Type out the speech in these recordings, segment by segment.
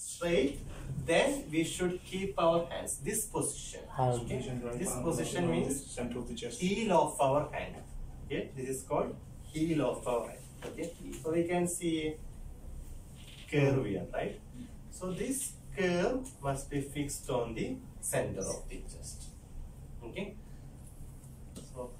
straight, then we should keep our hands this position. Okay? Position right This arm position around means center of the chest. heel of our hand. Okay, this is called heel of our hand. Okay, so we can see curve here, right? So this curve must be fixed on the center of the chest. Okay, so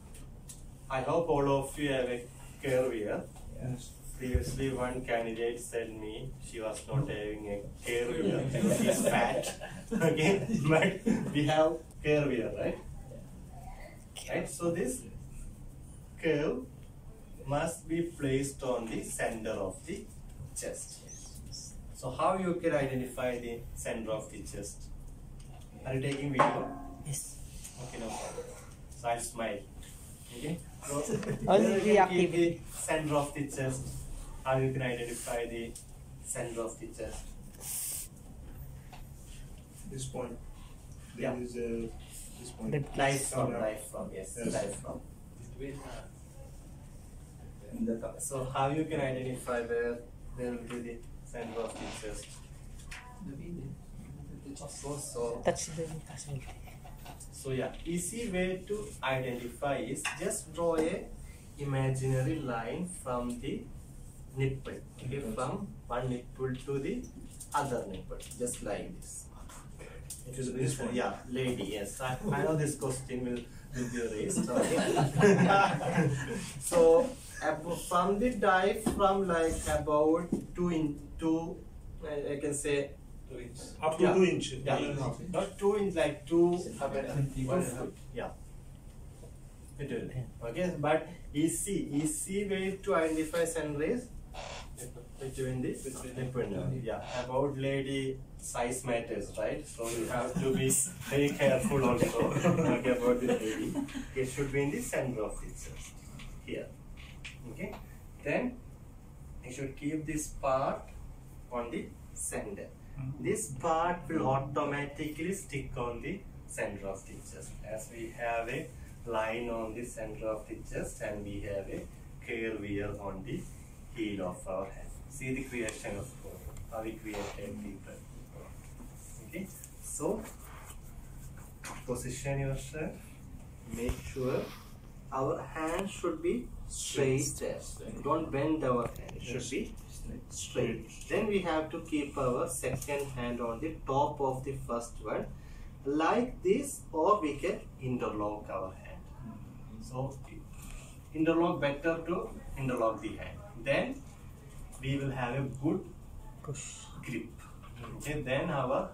I hope all of you have a curve here. Yes. Previously, one candidate said me she was not having a curve here, she's fat. Okay, but we have curve here, right? Right, so this curve must be placed on the center of the chest. So how you can identify the center of the chest? Are you taking video? Yes. Okay, no problem. So I'll smile. Okay. So Only you the can keep the center of the chest. How you can identify the center of the chest? This point. Yeah. There is a this point. The- Life from, Somewhere. life from, yes, Yes. life from. So how you can identify where there will be the center of the chest? So, so, Touch the touch so yeah, easy way to identify is just draw a imaginary line from the nipple, okay, from one nipple to the other nipple, just like this. It is will this be- one? Yeah, lady, yes. I, I know this question will, will be raised. Okay. so, ab- from the diaphragm, like about two in two, I, I can say Inch. Up to Yeah. two inch. yeah, one and a half. not two inch, like two, one. Yeah. It will. Okay, but easy, easy way to identify sun rays between the nipple. Yeah, about lady size matters, right? So you have to be very careful also okay, about the lady. It should be in the center of the chest here. Okay, then you should keep this part on the center. Mm-hmm. This part will automatically stick on the center of the chest as we have a line on the center of the chest and we have a curve here on the heel of our hand. See the creation of God, how we created people. Okay, so position yourself. Make sure our hand should be straight. Don't bend our hand. It should be straight. Then we have to keep our second hand on the top of the first one like this or we can interlock our hand. So interlock better to interlock the hand. Then we will have a good Push. grip. Okay, then our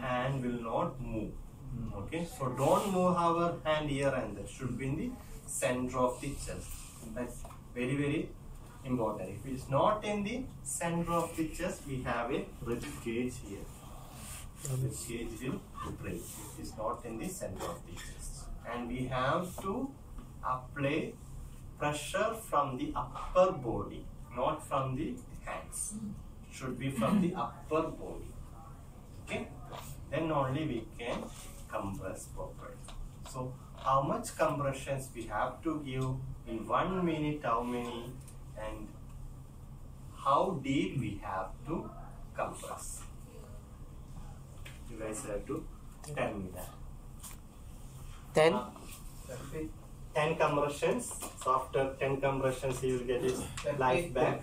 hand will not move. Hmm. Okay, so don't move our hand here and there. Should be in the center of the chest. That's very very important. If it's not in the center of the chest, we have a rib cage here. Rib cage will break. It is not in the center of the chest, and we have to apply pressure from the upper body, not from the hands. Should be from the upper body. Okay, then only we can compress properly. So, how much compressions we have to give in one minute, how many, and how deep we have to compress. You guys have to tell me that. Ten. Uh, 10 compressions. So after 10 compressions, you will get his life back.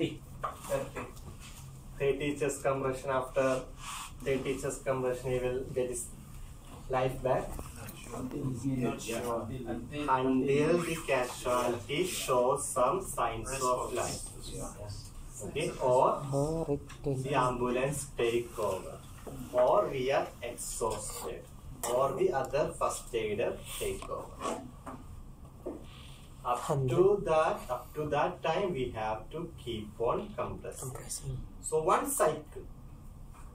30 chest compression. After 30 chest compression, he will get his life back. Until the casualty shows some signs of life. Okay, or the ambulance take over, or we are exhausted, or the other first aider take over. Up to that, up to that time, we have to keep on compressing. Compressing. So one cycle.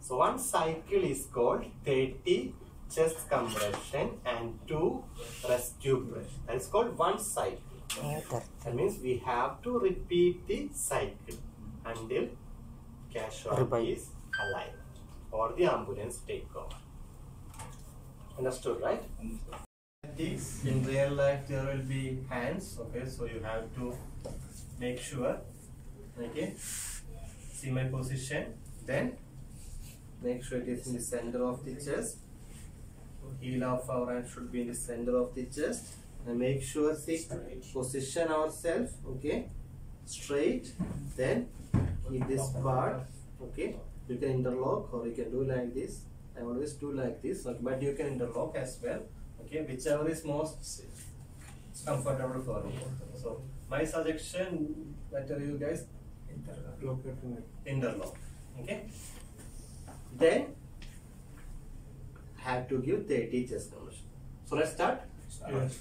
So one cycle is called 30 chest compression and two rescue breath. That is called one cycle. That. That means we have to repeat the cycle until casualty is alive or the ambulance take over. Understood, right? This in real life there will be hands. Okay, so you have to make sure. Okay, see my position. Then Make sure it is in the center of the chest. Heel of our hand should be in the center of the chest. And make sure see position ourselves, okay? Straight. Then in this part, okay? You can interlock or you can do like this. I always do like this, but you can interlock as well. Okay, whichever is most comfortable for you. So my suggestion, better you guys Look at the interlock. Okay. Then have to give 30 chest conversion. So let's start. Yes.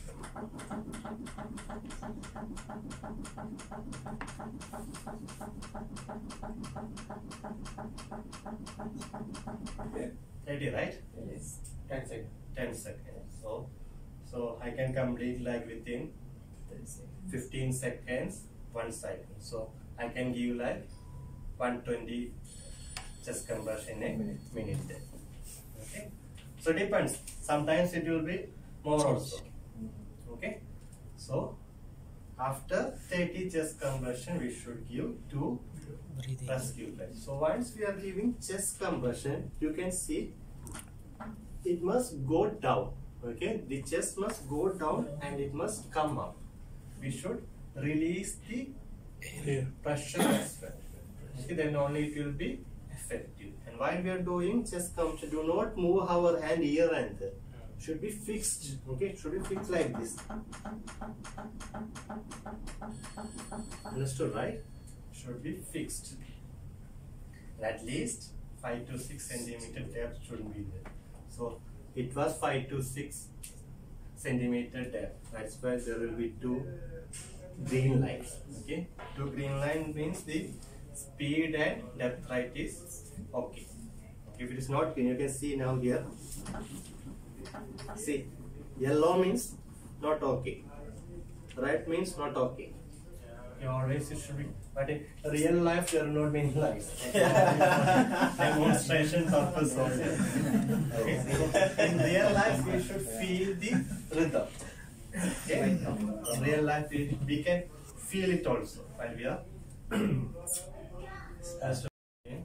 Okay. 30, right? Yes. 10 seconds. 10 seconds. So, so I can complete like within 15 seconds, one cycle. So I can give like 120 chest compression in a Minute. minute then. Okay. So depends. Sometimes it will be more also. Okay. So after 30 chest compression, we should give two rescue leg. So once we are giving chest compression, you can see it must go down. Okay, the chest must go down and it must come up. We should release the pressure as well. Okay, then only it will be effective. And while we are doing chest compression, do not move our hand here and there. Should be fixed. Okay, should be fixed like this. Understood, right? Should be fixed. At least five to six centimeter depth should be there. So it was five to six centimeter depth. That's why there will be two green lines. Okay, two green line means the speed and depth right is okay. If it is not green, you can see now here. See, yellow means not okay. Red means not okay. Okay, always it should be, but in real life there are not many lines. Demonstration purpose only. Okay. In real life we should feel the rhythm. Okay. In real life we, we can feel it also while we are. As to- okay.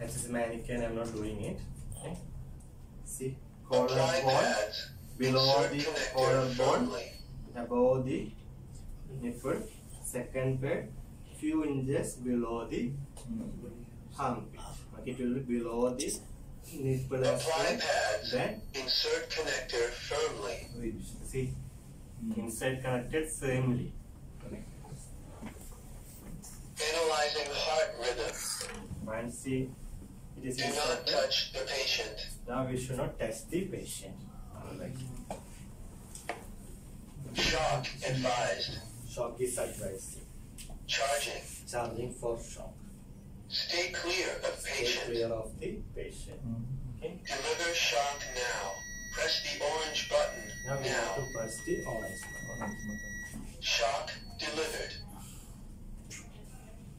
As is mannequin, I'm not doing it. Okay. See, collar bone below the connector collar bone firmly. above the nipple, second bed, few inches below the armpit. Okay, it will be below the nipple Apply pads. Then, Insert connector firmly. see, inside connected firmly. Analyzing heart rhythm. And see, it is Do not touch the patient. Now we should not touch the patient. Shock advised. Shock is advised. Charging. Charging for shock. Stay clear of Stay patient. clear of the patient. Okay. Deliver shock now. Press the orange button Now we have to press the orange button. Shock delivered.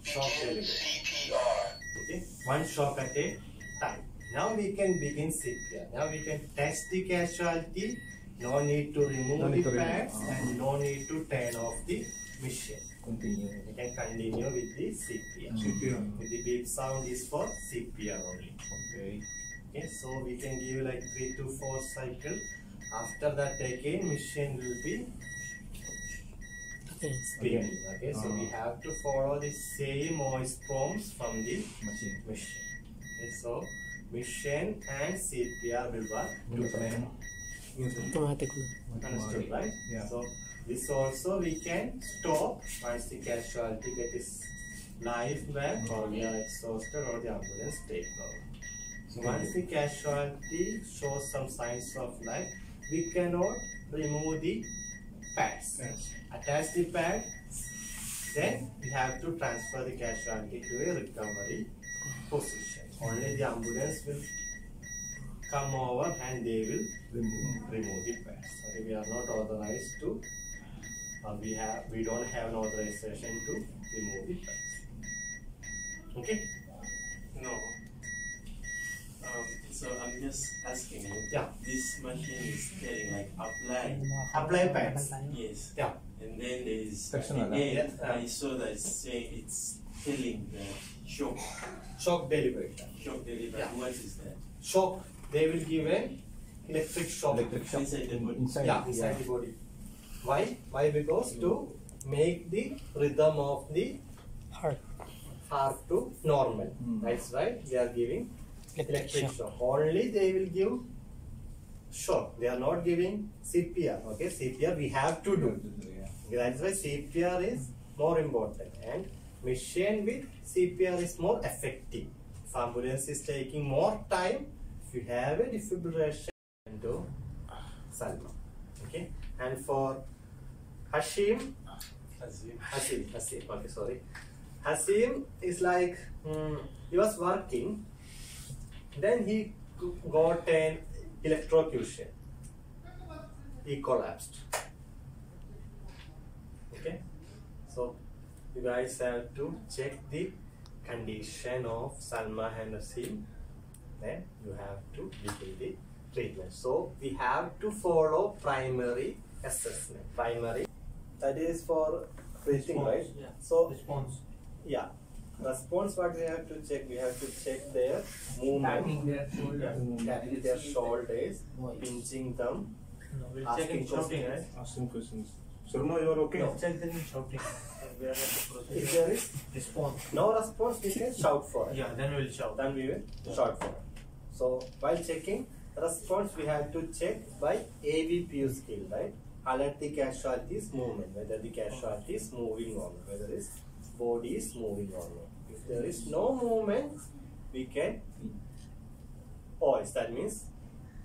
Shock Begin delivered. CPR. Okay, one shock at a time. Now we can begin CPR. Now we can test the casualty. No need to remove No need the to remove. pads Ah. and no need to turn off the machine. Continue. We can continue with the CPR. CPR. With the beep sound is for CPR only. Okay. Okay, so we can give like three to four cycle. After that again machine will be Yes. spinning. Okay, so we Ah. have to follow the same voice prompts from the Machine. machine. Okay, so machine and CPR will work together. Understood, right? Yeah. So this also we can stop once the casualty get his life back or we are exhausted or the ambulance take over. So once the casualty shows some signs of life, we cannot remove the pads. Yes. Attach the pad, then we have to transfer the casualty to a recovery position. Only the ambulance will come over and they will Remove. remove the pads. Okay, we are not authorized to, or we have, we don't have an authorization to remove the pads. Okay? No. Um, so I'm just asking you. Yeah. This machine is telling like apply. Apply pads. Yes. Yeah. And then there is Personal, the yeah. I saw that it's saying it's telling the shock Shock delivery. shock delivery. Yeah. What is that? shock. They will give an electric shock. Electric shock. Inside the body. Inside. yeah, inside the body. Why? Why? Because to make the rhythm of the Heart. heart to normal. Hmm. That's why they are giving Electric electric shock. shock. Only they will give shock. They are not giving CPR. Okay, CPR we have to do. That's why CPR is more important and machine with CPR is more effective. If ambulance is taking more time, if you have a defibrillation to Salma. Okay, and for Hashim, Hasim, Hasim, okay, sorry. Hasim is like, hmm, he was working, then he got an electrocution. He collapsed. Okay, so you guys have to check the condition of Salma and Hasim. Then you have to begin the treatment. So we have to follow primary assessment. Primary, that is for breathing, right? Yeah. So Response. yeah, response. What we have to check? We have to check their movement, their shoulder. tapping their shoulders, pinching them, No, we'll asking check in shouting, questions. right? Asking questions. Surma, you are okay? No, check them in shouting. We are the If there is Response. no response, we can shout for it. Yeah, then we'll shout. Then we will shout for it. So while checking response, we have to check by AVPU scale, right? Alert the casualties movement, whether the casualty is moving or not, whether its body is moving or not. If there is no movement, we can oh, pause. That means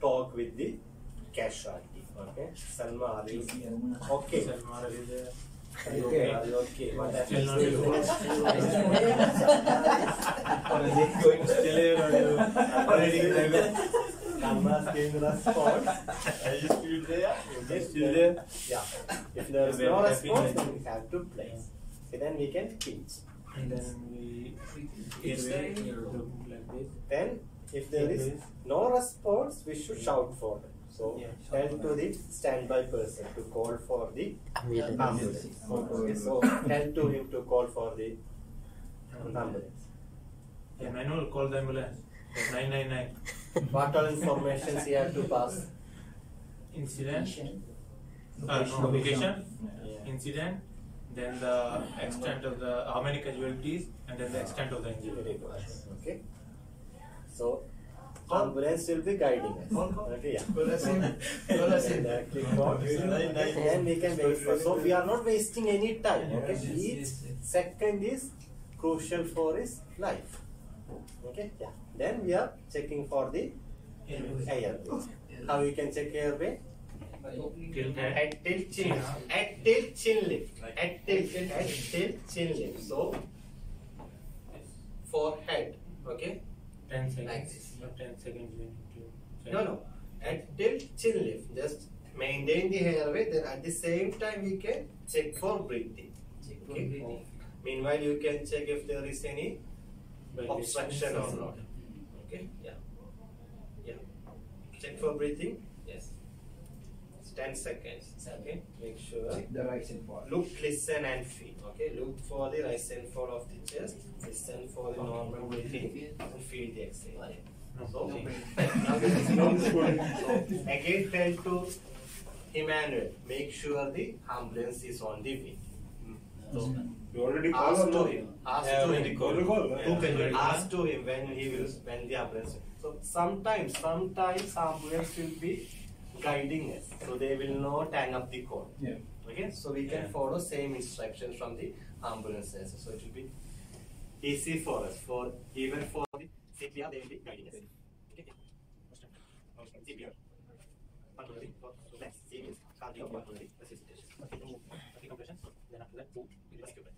talk with the casualty. Okay, Salma, are you okay? Salman, are you there? Are you okay? Are you okay? What Still not happened? Or is it going still here or you already there? Numbers giving response. Are you still there? Yes, Still there? Yeah. If there is We no are response, tapping we have to place. So then we can pinch. And then we It's airway very- look like this. Then, if there is no response, we should shout for them. So Yeah, shout tell to the standby person to call for the Ambulance. ambulance. Okay, so tell to him to call for the ambulance. Yeah, manual call the ambulance. 999. What all information he have to pass? Incident. Uh, no, location. Incident. Then the extent of the how many casualties and then the extent of the Very injury. Okay. So ambulance will be guiding us. Okay, yeah. Exactly. And we can wait for. So we are not wasting any time. Okay. Each second is crucial for his life. Okay. Yeah. Then we are checking for the airway. How you can check airway? Till head. Head tilt chin. Head tilt chin lift. Head tilt head tilt chin lift. So for head. Okay. 10 Like seconds. this. Not 10 seconds we need to check. No, no. At tilt chin lift, just maintain the airway. Then at the same time, we can check for breathing. Okay. Meanwhile, you can check if there is any obstruction or not. Okay. Yeah. Yeah. Check for breathing. Yes. It's ten seconds. Okay. Make sure. the right side for. Look, listen, and feel. Okay. Look for the rise and fall of the chest. Listen for the normal breathing, and feel the exhale. So, now this is not good. So, again tell to Emmanuel, make sure the ambulance is on the way. Hmm. So, You already ask called or to him, ask Yeah, to already him, called. Already called? Yeah. Who can ask to him when he will, when the ambulance. So sometimes, sometimes ambulance will be guiding us, so they will not hang up the call. Yeah. Okay, so we can Yeah. follow same instructions from the ambulances. So it will be easy for us. For even for the CPR, they will be guiding us. Okay. Okay, CPR. Pulmonary for less serious cardiopulmonary resuscitation. Okay, okay, compression. Then after that, boom, we will rescue much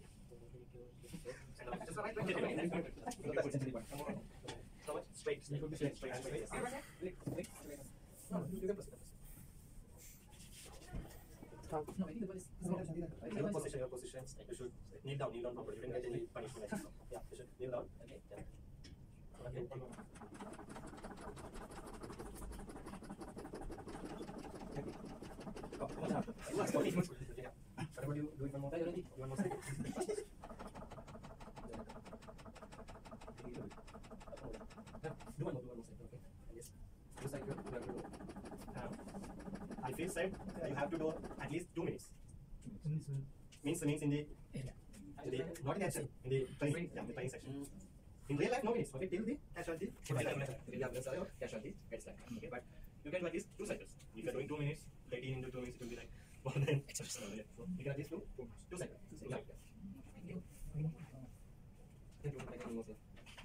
straight, straight, straight, straight, from no, position, your position. You should kneel down, kneel down properly. You didn't get any punishment. yeah, you should kneel down. Okay. Yeah. Okay. What do you do it one more time? One more. Do one more, do one more I feel sad. You have to do. Means means in the, in the not in action, in the training, yeah, the training section. In real life, no minutes. Okay, till the casualty, the casualty gets that. Okay, but you can do at least two cycles. If you're doing two minutes, 13 into two minutes, it will be like more than exercise. So you can at least do two cycles. Yeah.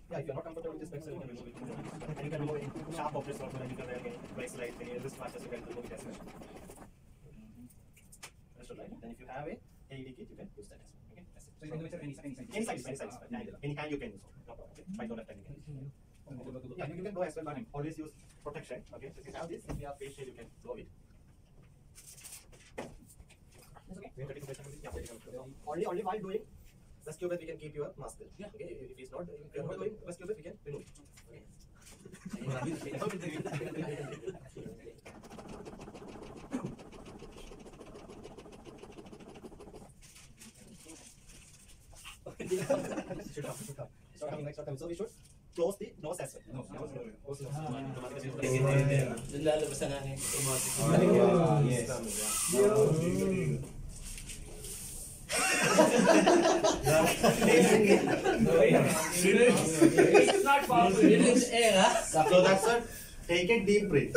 Yeah, if you're not comfortable with this pencil, you can remove it. And you can remove any sharp objects also, like you can wear any bracelet, any wrist watches, you can remove it as well. Understood, right? Then if you have a AED kit, you can use that as well. Okay, that's it. So you can do it any, any size. Any size, any size, any, any hand you can use. No problem. Okay, right or left hand you can. Yeah, you can go as well, but always use protection. Okay, so if you have this, if you have face shield, you can blow it. We have 32 percent. Yeah, Only, only while doing rescue breath, we can keep your mask. there. Yeah. Okay, if it's not, if you're not doing rescue breath, we can remove it. So we should close the. Ah. It that's what. Take a deep breath.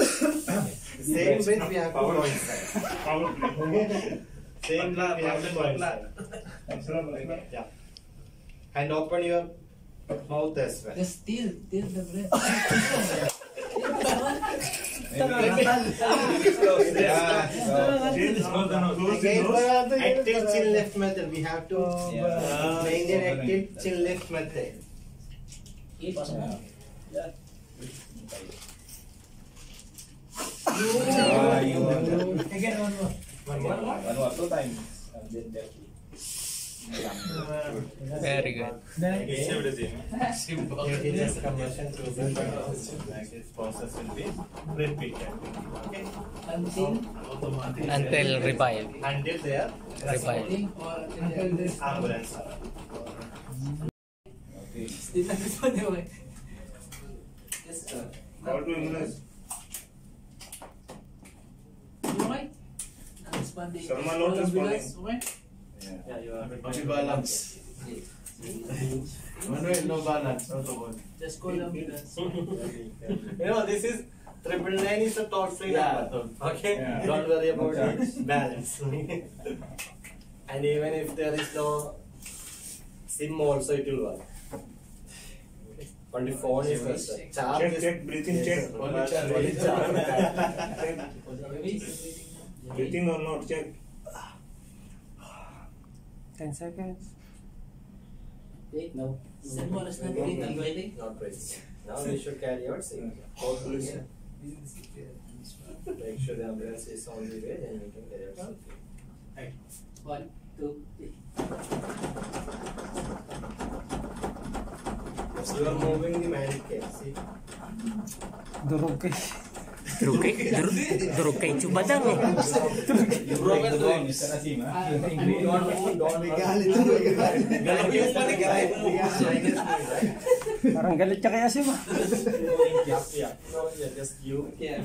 Same breath we have to go inside. Same breath we have to. Yeah. And open your mouth as well. Just still, still the breath. Again, active chin left method. We have to Yeah. maintain active chin left method. Ah, you want that? Again, one more. One more. One more, two times. And then that. Very good. Simple. Continuous conversion to the like this process will be repeated. Okay. Until? Until revive. Until they are Revive. or until this ambulance. Okay. still not responding. Just uh, Call to ambulance. you right? Not responding. Sharma not responding. Ambulance, okay? Yeah, you are. balance. Manuel, no balance. Not the one. Just call ambulance. you know, this is triple nine is a toll free Yeah. number. Okay, Yeah. don't worry about Yeah. the balance. and even if there is no SIM, also it will work. Only phone is the charge. Check, is- check, breathing check. Only charge. Only charge. Breathing or not, check. 10 seconds. Wait, no. Send more is not waiting. Not waiting. Not ready. Now we should carry out SIM. Please. Make sure the ambulance is on the way, then we can carry out SIM. One, two, three. You are moving the magic care. See. Durog kay. Durog kay? Durog, durog kay Chubadang. Broken the bone, Mr. Asim, ha? Parang galit siya kaya siya ma. Yeah, yeah. No, yeah, just you. Yeah,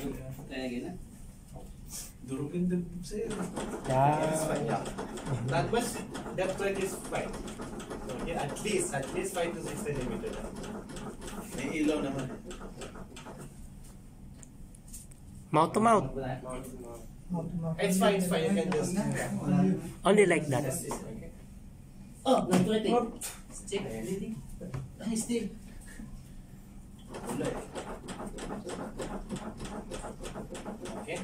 try again. ah. Durugin din sa'yo. It's fine, yeah. That much depth rate is fine. Okay, at least, at least 5 to 6 centimeter. May ilaw naman. Mouth to mouth. It's fine, it's fine. You can just. Only like that. Just this, okay. Oh, not waiting. Check breathing. Ah, still. Okay.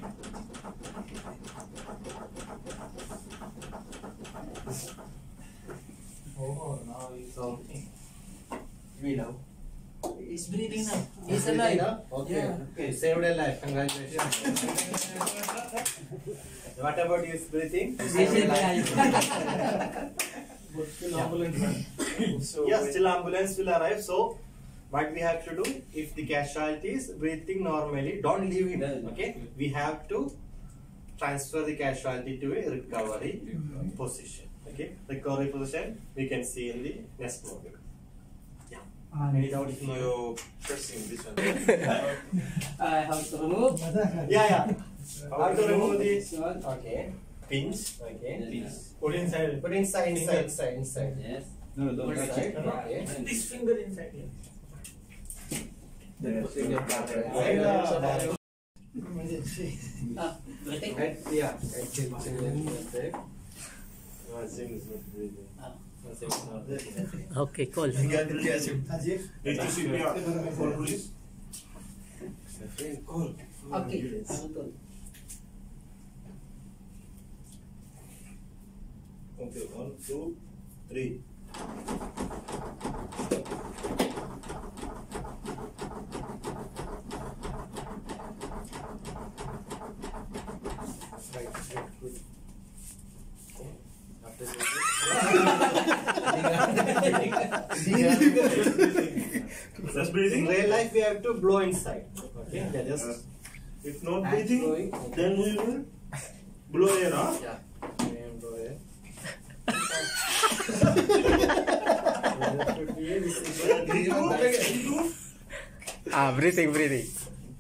Oh, now it's okay. We know. He's breathing now. He's alive. Now? Okay. Yeah. Okay, saved a life. Congratulations. what about his breathing? But still ambulance. So, Yes, still ambulance will arrive. So, what we have to do, if the casualty is breathing normally, don't leave him. Okay, we have to transfer the casualty to a recovery position. Okay, recovery position we can see in the next module. Yeah. without you pressing this one. Uh, how to remove? Yeah, yeah. How to remove this? This one. Okay. Pinch. Okay. Yes. Put inside. Put inside, inside, inside, inside. Yes. No, no, don't touch it. Okay. This finger inside here. Then put in your back, right? Right, uh, Ah, breathing. Right, yeah. Right, chin, Okay, cool. Need to sit me up. Call police. Cool. Okay. Hamilton. Okay, one, two, three. Right, right, good. Okay. After Just In real life, we have to blow inside. Okay, yeah, Uh, just If not breathing, blowing. then we will blow air, huh? Yeah. And blow it. Ah, breathing, breathing.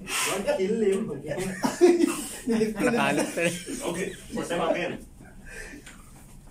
Don't kill him. Okay. Nakalit na rin. Okay, first time again.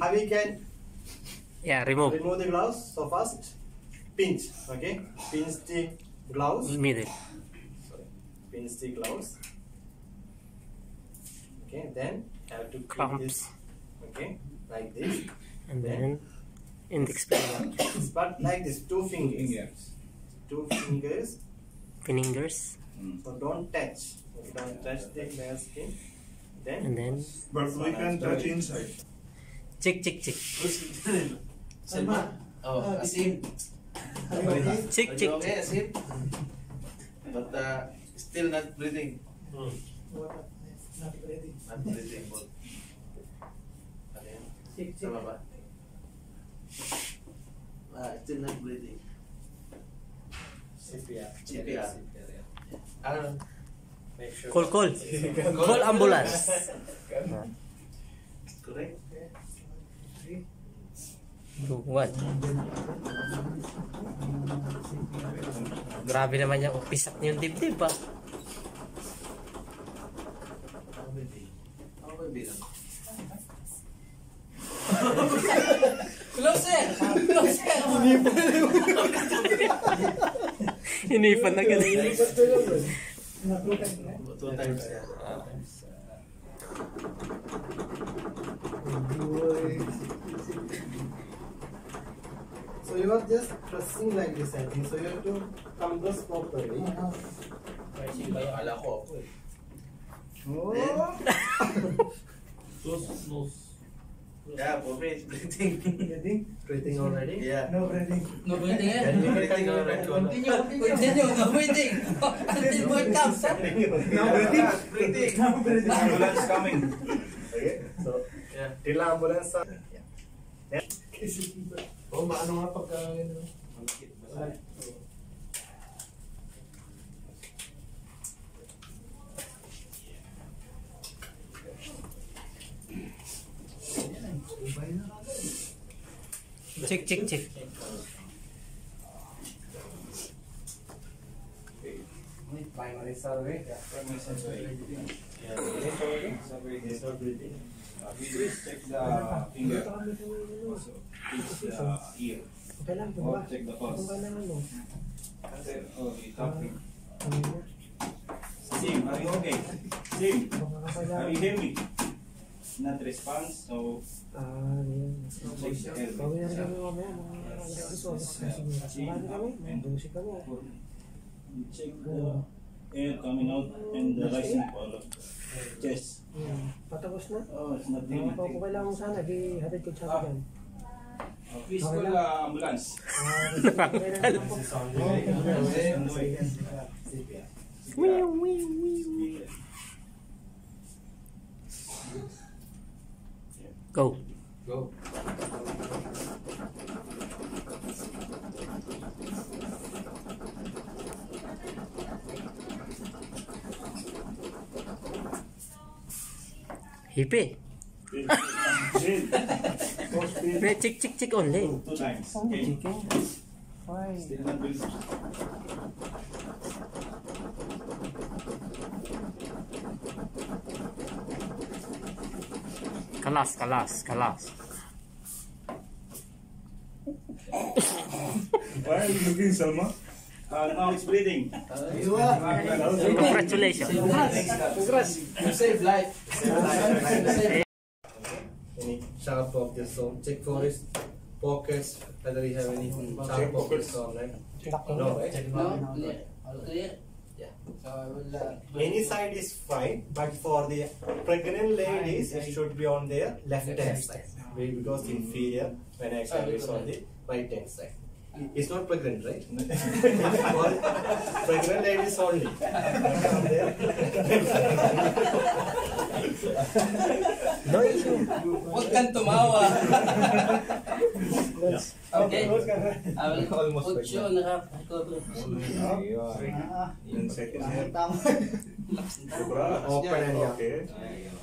how we can Yeah, remove. remove the gloves? So first, pinch. Okay, pinch the gloves. Middle. Sorry, pinch the gloves. Okay, then have to keep this. Okay, like this. And then, index finger. But like this, two fingers. Two fingers. Fingers. Mm. So don't touch. Okay, don't touch the nail skin. Then. And then, But we can touch inside. Check, check, check. Salma. Oh, Asim. Check, check, Okay, check. Asim. But uh, still not breathing. Hmm. Not breathing. But, ano yan? Sama ba? Ah, still not breathing. CPR. CPR. Ano? Make sure. Call, call. Call ambulance. Correct? 2, 1. Grabe naman yung pisat yung dibdib pa. Closer! Closer! Inipan na ganun. Inipan na ganun. Two times na. Times. So you are just pressing like this, I think. So you have to come compress properly. Akala ko ako eh. Yeah, for me it's breathing. Breathing already. Yeah. No breathing eh? Then you Breathing can already. Continue, continue, no breathing. Until boy comes. huh? Breathing. Breathing. No breathing. Ambulance coming. Okay. So Yeah. till ambulance. Uh, Oh, maano nga pagka ano? Check, check, check. Primary survey. It's not breathing. Check the finger. Also, it's the ear. Oh, check the pulse. Oh, it's talking. Sim, are you okay? Sim, are you hear me? Not response, so check the air. Check the air coming out and the rising part of the chest. Patapos na. Oh, it's nothing. Kung kailangan mo sana, di hatid ko sa akin. Please call uh, ambulance. Go. Go. Hippie. May chick chick chick only. Two times. Okay. Still not good. Kalas, kalas, kalas. Why are you looking, Salma? Uh, now it's bleeding. Congratulations. Congrats. You save life. Any sharp objects. So check for his pockets whether he have any sharp objects or not. No, right? No, clear. Clear? Yeah. So I will, uh, Any side is fine, but for the pregnant ladies, it should be on their left hand side Be- because inferior vena cava is on the right hand side. It's not pregnant, right? for pregnant ladies only. On their No issue. Huwag kang tumawa. okay. I will Almost put like you on the rap recovery. Yung second hand. Open and yeah. Okay.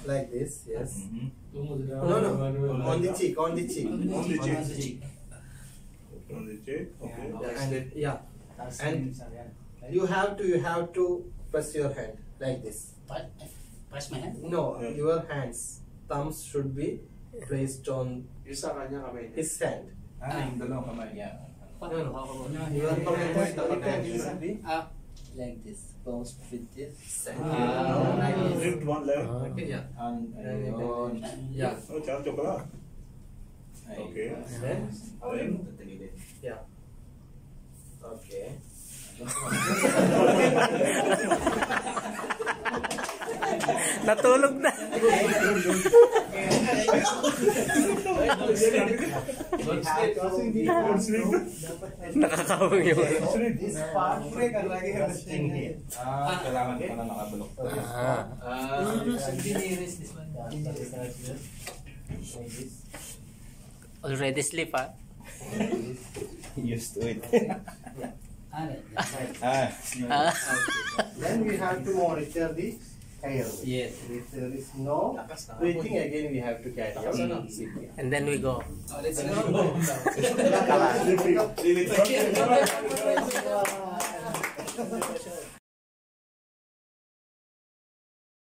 like this, yes. No, no, on the cheek, on the cheek. On the cheek. On the cheek. On the cheek. Okay. And yeah, and you have to, you have to press your hand like this. What? Press my hand? No, your hands, thumbs should be placed on Yung sa kanya kamay niya. his hand. Ah, yung dalawang kamay. Yeah. No, no. No, Your here. hand should be Up. Like this. Goes with this. Ah, like this. Lift one leg. Okay, yeah. And, Ayun. Yeah. Oh, tsaka chocolate. Okay. Then, Then, yeah. Okay. Natulog na. Nakakawang yung In here. ah, kailangan pala nakabulok. Ah. Ah, Already sleep ah. Used to it. Ah, like this. ah, Ah. Then we have to monitor the air. Yes. If there is no breathing, again we have to carry out CPR. And then we go. Oh, let's go. Kalas. Really?